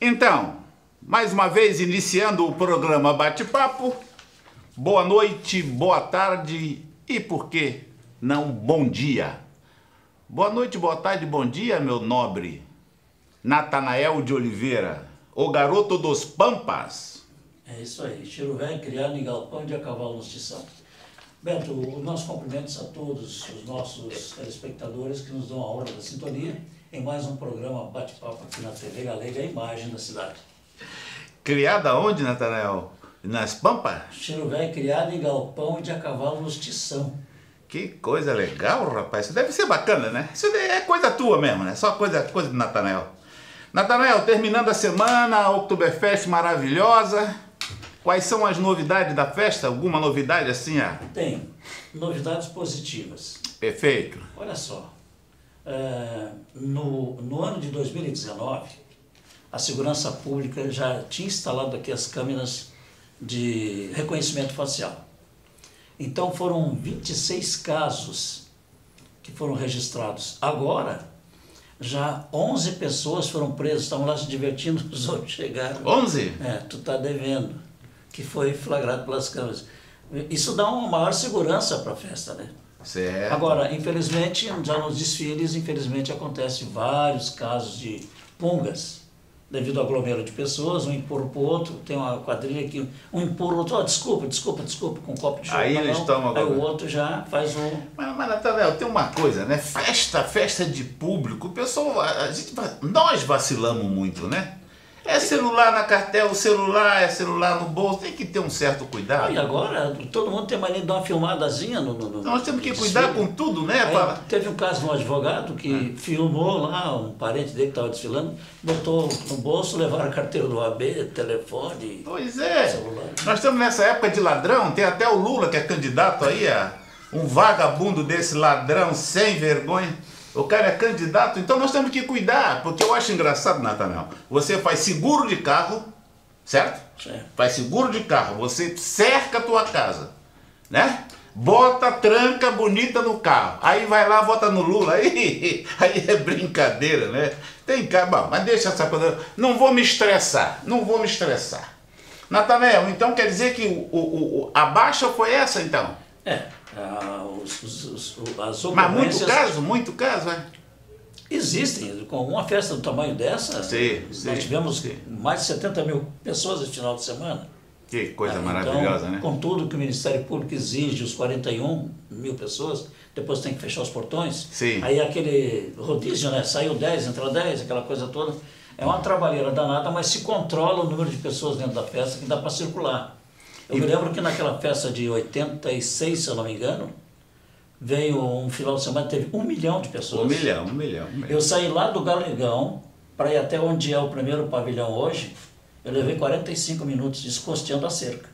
Então, mais uma vez iniciando o programa Bate-Papo. Boa noite, boa tarde e por que não bom dia? Boa noite, boa tarde, bom dia, meu nobre Natanael de Oliveira, o garoto dos Pampas. É isso aí, cheiro velho criado em galpão de a cavalo tição. Beto, os nossos cumprimentos a todos os nossos telespectadores que nos dão a honra da sintonia em mais um programa Bate-Papo aqui na TV Galega, a imagem da cidade. Criada onde, Natanael? Nas Pampas? Cheiro velho criado em galpão de a cavalo nos tição. Que coisa legal, rapaz. Isso deve ser bacana, né? Isso é coisa tua mesmo, né? Só coisa, coisa de Natanael. Natanael, terminando a semana, a Oktoberfest maravilhosa. Quais são as novidades da festa? Alguma novidade assim? Ah? Tem novidades positivas. Perfeito. Olha só, é, no, no ano de 2019, a segurança pública já tinha instalado aqui as câmeras de reconhecimento facial. Então foram 26 casos que foram registrados. Agora, já 11 pessoas foram presas, estavam lá se divertindo, os outros chegaram. 11? É, tu está devendo, que foi flagrado pelas câmeras. Isso dá uma maior segurança para a festa, né? Certo. Agora, infelizmente, já nos desfiles, infelizmente, acontece vários casos de pungas, devido ao aglomero de pessoas, um empurra para o outro, tem uma quadrilha que um empurra o outro, oh, desculpa, desculpa, desculpa, com um copo de Aí eles tomam Aí o outro já faz um... Mas, mas Nathanael, tem uma coisa, né? Festa, festa de público, o pessoal, a gente, nós vacilamos muito, né? É celular na cartela, celular é celular no bolso, tem que ter um certo cuidado. E agora, todo mundo tem mania de dar uma filmadazinha no. no, no Nós temos que cuidar com tudo, né? Aí. Teve um caso de um advogado que ah. filmou lá, um parente dele que estava desfilando, botou no bolso, levaram a carteira do AB, telefone. Pois é. Celular. Nós estamos nessa época de ladrão, tem até o Lula que é candidato aí a um vagabundo desse ladrão sem vergonha. O cara é candidato, então nós temos que cuidar, porque eu acho engraçado, Nathanael. Você faz seguro de carro, certo? certo? Faz seguro de carro, você cerca a tua casa, né? Bota tranca bonita no carro. Aí vai lá, vota no Lula. Aí, aí é brincadeira, né? Tem cara. Bom, mas deixa essa coisa. Não vou me estressar. Não vou me estressar. Natanael, então quer dizer que o, o, o, a baixa foi essa então? É. Ah, os, os, os, as Mas muito caso, muito caso, é? Existem, com uma festa do tamanho dessa, sim, nós sim, tivemos sim. mais de 70 mil pessoas esse final de semana. Que coisa ah, maravilhosa, então, né? Com tudo que o Ministério Público exige, os 41 mil pessoas, depois tem que fechar os portões. Sim. Aí aquele rodízio, né? Saiu 10, entrou 10, aquela coisa toda. É uma trabalheira danada, mas se controla o número de pessoas dentro da festa que dá para circular. Eu e... me lembro que naquela festa de 86, se eu não me engano, veio um final de semana, teve um milhão de pessoas. Um milhão, um milhão. Um milhão. Eu saí lá do Galegão para ir até onde é o primeiro pavilhão hoje, eu levei 45 minutos descosteando a cerca.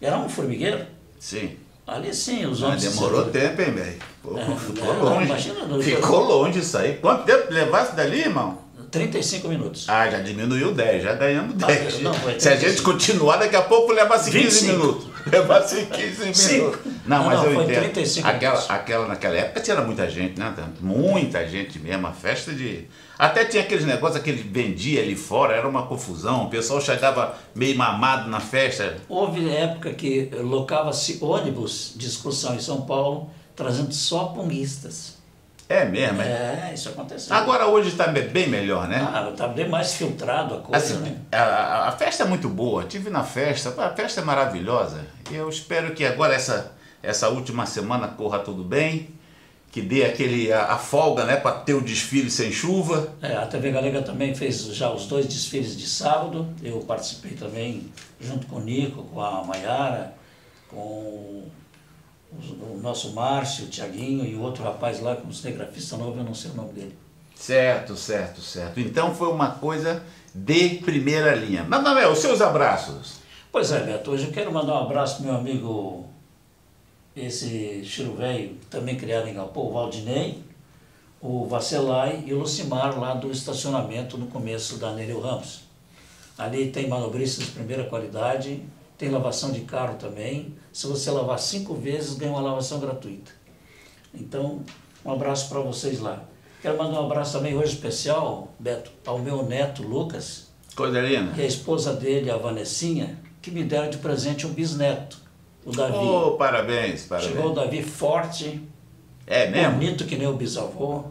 Era um formigueiro. Sim. Ali sim, os homens... demorou tempo, hein, velho? É, ficou não, longe. Imagina, ficou longe isso aí. Quanto tempo levasse dali, irmão? 35 minutos. Ah, já diminuiu 10, já ganhamos 10. Não, Se a gente continuar, daqui a pouco levasse 15 25. minutos. Levasse 15 minutos. Não, Não, mas não, eu foi entendo. 35 aquela, minutos. aquela, naquela época tinha muita gente, né? Muita gente mesmo, a festa de. Até tinha aqueles negócios que ele vendia ali fora, era uma confusão, o pessoal chegava meio mamado na festa. Houve época que locava-se ônibus de excursão em São Paulo, trazendo só punguistas. É mesmo, é? É, isso aconteceu. Agora hoje está bem melhor, né? Ah, está bem mais filtrado a coisa, Assim, né? a, a- festa é muito boa, tive na festa, a festa é maravilhosa. Eu espero que agora essa, essa última semana corra tudo bem, que dê aquele, a, a folga né, para ter o desfile sem chuva. É, a TV Galega também fez já os dois desfiles de sábado. Eu participei também junto com o Nico, com a Maiara, com o nosso Márcio, o Tiaguinho e o outro rapaz lá, com o cinegrafista novo, eu não sei o nome dele. Certo, certo, certo. Então foi uma coisa de primeira linha. Natanael, seus abraços. Pois é, Beto, hoje eu quero mandar um abraço pro meu amigo, esse Chiro Velho, também criado em Galpão, o Valdinei, o Vacelai e o Lucimar, lá do estacionamento no começo da Nereu Ramos. Ali tem manobristas de primeira qualidade, tem lavação de carro também. Se você lavar cinco vezes, ganha uma lavação gratuita. Então, um abraço para vocês lá. Quero mandar um abraço também hoje especial, Beto, ao meu neto Lucas, Coisa linda. que é a esposa dele, a Vanessinha, que me deram de presente um bisneto, o Davi. Oh, parabéns, parabéns. Chegou o Davi forte, É mesmo? bonito que nem o bisavô.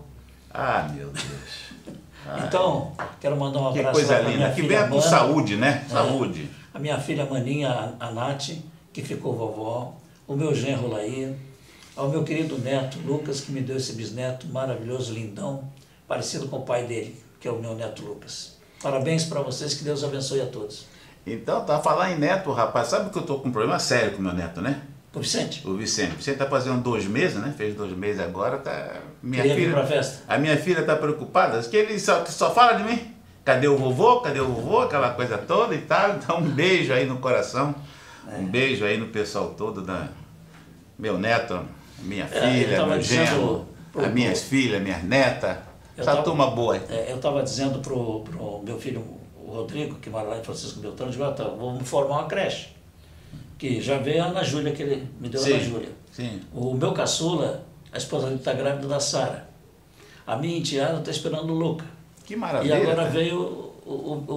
Ah, meu Deus. Então, quero mandar um Que abraço coisa lá pra linda. minha Que venha com saúde, né? É. Saúde. A minha filha Maninha, a Nath, que ficou vovó, o meu genro Laí, ao meu querido neto Lucas, que me deu esse bisneto maravilhoso, lindão, parecido com o pai dele, que é o meu neto Lucas. Parabéns para vocês, que Deus abençoe a todos. Então, tá falar em neto, rapaz. Sabe que eu tô com um problema sério com meu neto, né? Ô Vicente, O Vicente. O Vicente tá fazendo dois meses, né? Fez dois meses agora, tá. Minha queria vir filha. para a festa? A minha filha tá preocupada, que ele só, que só fala de mim. Cadê o vovô? Cadê o vovô? Aquela coisa toda e tal. Então, um beijo aí no coração. É. Um beijo aí no pessoal todo da meu neto, minha É, filha, meu genro, pro- as minhas filhas, minhas netas. Eu Essa tava- turma boa aí. É, eu estava dizendo para o meu filho, o Rodrigo, que mora lá em Francisco Beltrão, eu digo, "Ah, tá, vamos formar uma creche. Que já veio a Ana Júlia, que ele me deu a Ana Sim, Júlia. sim. O meu caçula, a esposa dele está grávida da Sara. A minha enteada está esperando o Luca. Que E maravilha. agora cara. veio o, o,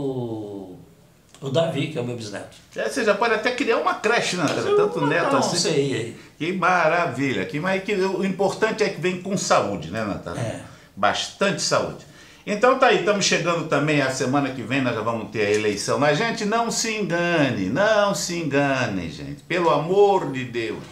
o, o Davi, que é o meu bisneto. Já- Você já pode até criar uma creche, né? cara? Tanto neto assim. CI aí. Que maravilha. Que, mas que, o importante é que vem com saúde, né, Natália? É. Bastante saúde. Então tá aí, estamos chegando também a semana que vem, nós já vamos ter a eleição. Mas, gente, não se engane, não se engane, gente. Pelo amor de Deus.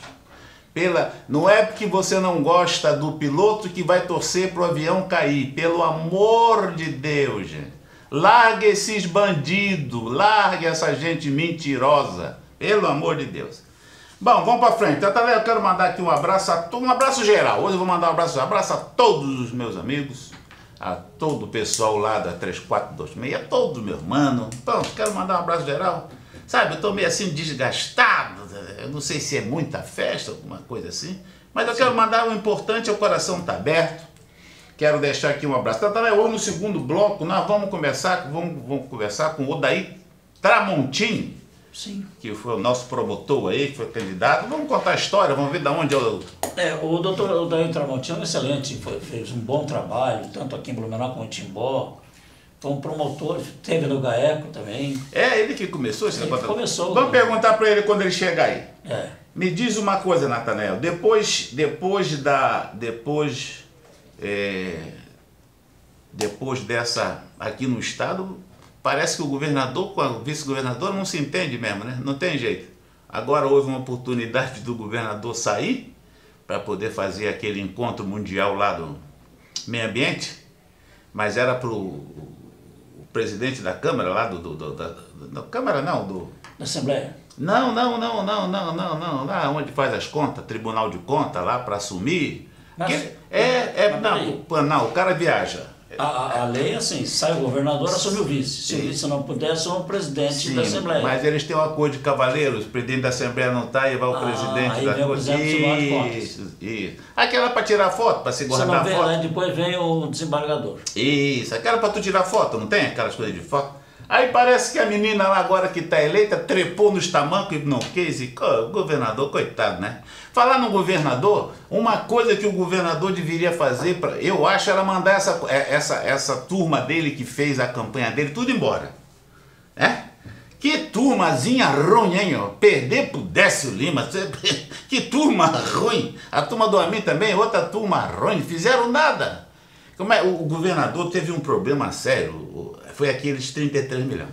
Pela, não é porque você não gosta do piloto que vai torcer pro avião cair. Pelo amor de Deus, gente. Largue esses bandidos, largue essa gente mentirosa. Pelo amor de Deus. Bom, vamos para frente. Então, eu quero mandar aqui um abraço a um abraço geral. Hoje eu vou mandar um abraço, um abraço a todos os meus amigos, a todo o pessoal lá da 3426, a todos os meus manos. Pronto, quero mandar um abraço geral. Sabe, eu tô meio assim desgastado. Eu não sei se é muita festa, alguma coisa assim. Mas eu quero mandar o importante, o coração tá aberto. Quero deixar aqui um abraço. Então, hoje no segundo bloco nós vamos conversar, vamos, vamos conversar com o Odaí Tramontim Sim. que foi o nosso promotor aí, que foi candidato. Vamos contar a história, vamos ver de onde eu. É, o doutor Daí Tramontina é um excelente, foi- fez um bom trabalho, tanto aqui em Blumenau como em Timbó. Foi um promotor, teve no GAECO também. É ele que começou esse Ele negócio. começou. Vamos perguntar para ele quando ele chegar aí. É. Me diz uma coisa, Natanel. Depois, depois da, depois, é, depois dessa aqui no estado, parece que o governador com a vice-governadora não se entende mesmo, né? Não tem jeito. Agora houve uma oportunidade do governador sair para poder fazer aquele encontro mundial lá do meio ambiente, mas era para o presidente da Câmara lá do, do, do- da, da Câmara não do Da Assembleia. não, não, não, não, não, não, não. Lá onde faz as contas, Tribunal de Contas, lá para assumir. Mas- Que- é, é, mas não, não, o cara viaja. A, a, a lei é assim, sai o governador, assume o vice. Se o vice não puder, assume o presidente Sim, da Assembleia. mas eles têm um acordo de cavaleiros, o presidente da Assembleia não está e vai o Ah, presidente aí da o Contas. Isso, isso. Aquela para tirar foto, para se guardar vem, foto. aí depois vem o desembargador. Isso, aquela para tu tirar foto, não tem aquelas coisas de foto? Aí parece que a menina lá agora que está eleita trepou nos tamancos e não quis e co- governador, coitado, né? Falar no governador, uma coisa que o governador deveria fazer, pra, eu acho, era mandar essa, é, essa, essa turma dele que fez a campanha dele tudo embora. É? Que turmazinha ruim, hein? Ó. Perder pro Décio Lima. Que turma ruim. A turma do Amin também, outra turma ruim. Fizeram nada. Como é? O governador teve um problema sério. Foi aqueles 33 milhões.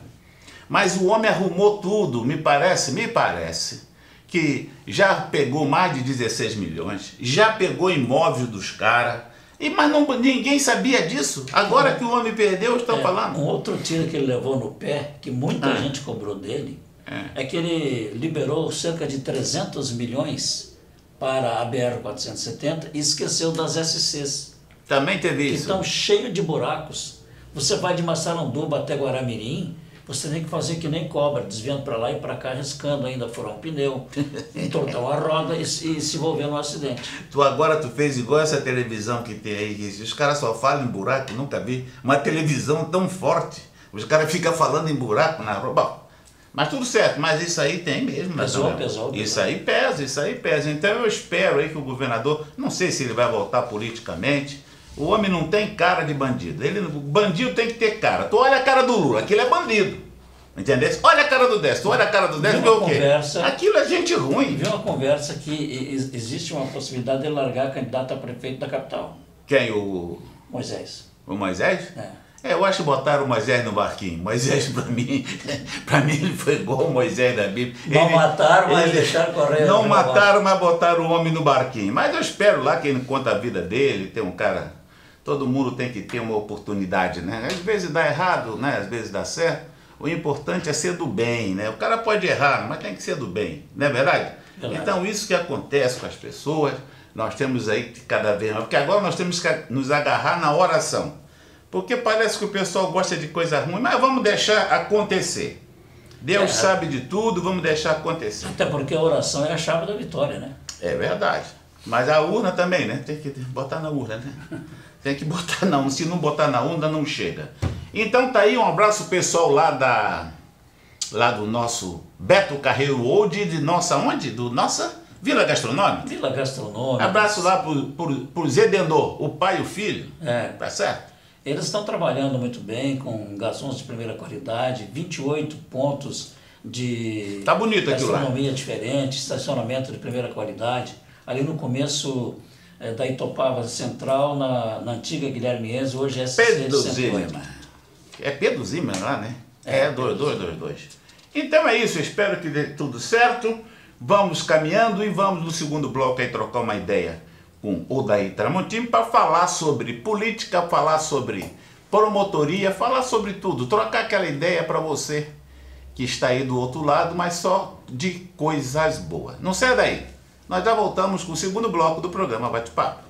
Mas o homem arrumou tudo, me parece, me parece, que já pegou mais de 16 milhões, já pegou imóvel dos caras, e mas não, ninguém sabia disso. Agora que o homem perdeu, estão É, falando. Um outro tiro que ele levou no pé, que muita Ah. gente cobrou dele, é. que ele liberou cerca de 300 milhões para a BR-470 e esqueceu das SCs, Também teve que isso. estão cheios de buracos. Você vai de Massaranduba até Guaramirim, você tem que fazer que nem cobra, desviando para lá e para cá, riscando ainda, furar um pneu, entortar uma roda e, se- e se envolver num acidente. Tu agora tu fez igual essa televisão que tem aí, os caras só falam em buraco, nunca vi uma televisão tão forte. Os caras ficam falando em buraco na rua. Bom, Mas tudo certo, mas isso aí tem mesmo. pesou, pesou. Isso aí pesa, isso aí pesa. Então eu espero aí que o governador, não sei se ele vai voltar politicamente, o homem não tem cara de bandido. Ele, o bandido tem que ter cara. Tu olha a cara do Lula, aquilo é bandido. Entendeu? Olha a cara do Décio, tu olha a cara do Décio, vê Viu o quê? conversa- Aquilo é gente ruim. Vi uma conversa que existe uma possibilidade de ele largar candidato a prefeito da capital, Quem? O, Moisés. o Moisés? É. É, eu acho que botaram o Moisés no barquinho. Moisés, pra mim, pra mim ele foi igual o Moisés da Bíblia. Não mataram, mas deixaram correr Não mataram, mas botaram o homem no barquinho. Mas eu espero lá que ele conta a vida dele, tem um cara. Todo mundo tem que ter uma oportunidade, né? Às vezes dá errado, né? Às vezes dá certo. O importante é ser do bem, né? O cara pode errar, mas tem que ser do bem, não é verdade? Verdade. Então, isso que acontece com as pessoas, nós temos aí que cada vez mais. Porque agora nós temos que nos agarrar na oração. Porque parece que o pessoal gosta de coisa ruim, mas vamos deixar acontecer. Deus É. sabe de tudo, vamos deixar acontecer. Até porque a oração é a chave da vitória, né? É verdade. Mas a urna também, né? Tem que botar na urna, né? Tem que botar na urna. Se não botar na urna, não chega. Então tá aí, um abraço pessoal lá da. Lá do nosso Beto Carreiro Old, de nossa onde? Do nossa Vila Gastronômica. Vila Gastronômica. Abraço lá pro, pro, pro Zedenor, o pai e o filho. É, Tá certo? Eles estão trabalhando muito bem com garçons de primeira qualidade, 28 pontos de Tá bonito aquilo lá. gastronomia diferente, estacionamento de primeira qualidade. Ali no começo eh, da Itopava Central, na, na antiga Guilherme Enzo, hoje é Pedro 108. Zimmermann. É Pedro Zimmermann lá, né? É, É, 2222. Então é isso, espero que dê tudo certo. Vamos caminhando e vamos no segundo bloco aí trocar uma ideia com o Daí Tramontini para falar sobre política, falar sobre promotoria, falar sobre tudo, trocar aquela ideia para você que está aí do outro lado, mas só de coisas boas. Não sai daí. Nós já voltamos com o segundo bloco do programa Bate-Papo.